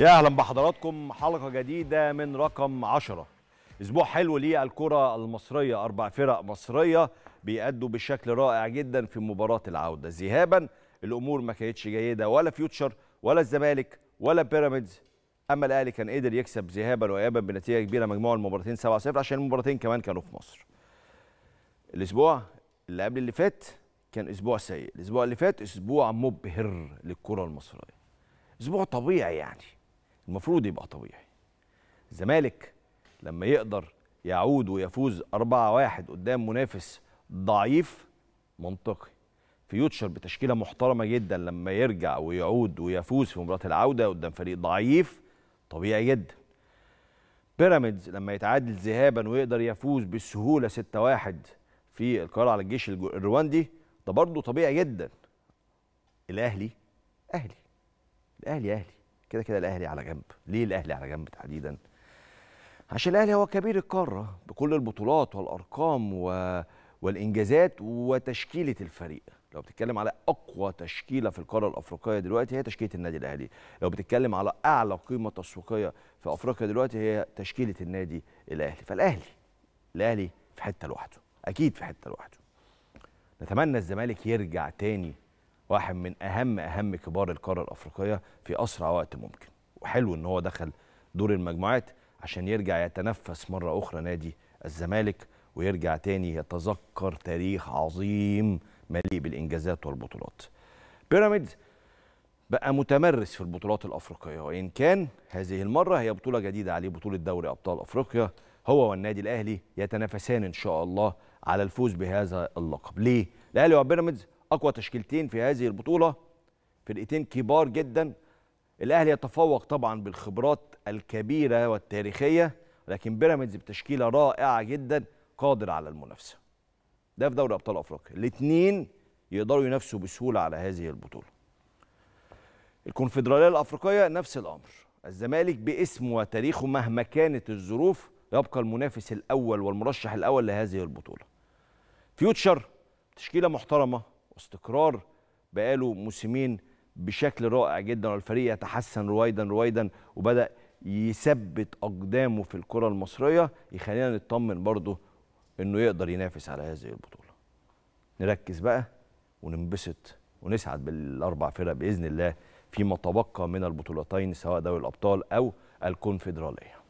يا أهلا بحضراتكم حلقة جديدة من رقم 10 أسبوع حلو للكره المصرية أربع فرق مصرية بيأدوا بشكل رائع جدا في مباراة العودة. ذهابا الأمور ما كانتش جيدة ولا فيوتشر ولا الزمالك ولا بيراميدز. أما الأهلي كان قدر يكسب ذهابا وايابا بنتيجة كبيرة مجموع المباراتين 7-0 عشان المباراتين كمان كانوا في مصر. الأسبوع اللي قبل اللي فات كان أسبوع سيء. الأسبوع اللي فات أسبوع مبهر للكرة المصرية. أسبوع طبيعي يعني. المفروض يبقى طبيعي. الزمالك لما يقدر يعود ويفوز 4-1 قدام منافس ضعيف منطقي. فيوتشر بتشكيلة محترمة جدا لما يرجع ويعود ويفوز في مباراة العودة قدام فريق ضعيف طبيعي جدا. بيراميدز لما يتعادل ذهابا ويقدر يفوز بسهولة 6-1 في القرار على الجيش الرواندي ده برضه طبيعي جدا. الأهلي أهلي الأهلي أهلي. كده كده الأهلي على جنب. ليه الأهلي على جنب تحديدا؟ عشان الأهلي هو كبير القارة بكل البطولات والأرقام و... والإنجازات وتشكيلة الفريق. لو بتتكلم على أقوى تشكيلة في القارة الأفريقية دلوقتي هي تشكيلة النادي الأهلي. لو بتتكلم على أعلى قيمة تسويقية في أفريقيا دلوقتي هي تشكيلة النادي الأهلي. فالأهلي الأهلي في حتة لوحده أكيد في حتة لوحده. نتمنى الزمالك يرجع تاني واحد من أهم أهم كبار القارة الأفريقية في أسرع وقت ممكن. وحلو إن هو دخل دور المجموعات عشان يرجع يتنفس مرة أخرى نادي الزمالك ويرجع تاني يتذكر تاريخ عظيم مليء بالإنجازات والبطولات. بيراميدز بقى متمرس في البطولات الأفريقية وإن كان هذه المرة هي بطولة جديدة عليه بطولة دوري أبطال أفريقيا. هو والنادي الأهلي يتنافسان إن شاء الله على الفوز بهذا اللقب. ليه؟ الأهلي وبيراميدز أقوى تشكيلتين في هذه البطولة. فرقتين كبار جدا. الأهلي يتفوق طبعا بالخبرات الكبيرة والتاريخية لكن بيراميدز بتشكيلة رائعة جدا قادر على المنافسة. ده في دوري أبطال أفريقيا. الاثنين يقدروا ينافسوا بسهولة على هذه البطولة. الكونفدرالية الأفريقية نفس الأمر. الزمالك باسمه وتاريخه مهما كانت الظروف يبقى المنافس الأول والمرشح الأول لهذه البطولة. فيوتشر تشكيلة محترمة. واستقرار بقاله موسمين بشكل رائع جدا والفريق يتحسن رويدا رويدا وبدأ يثبت أقدامه في الكرة المصرية يخلينا نطمن برضه إنه يقدر ينافس على هذه البطولة. نركز بقى وننبسط ونسعد بالأربع فرق بإذن الله فيما تبقى من البطولتين سواء دوري الأبطال أو الكونفدرالية.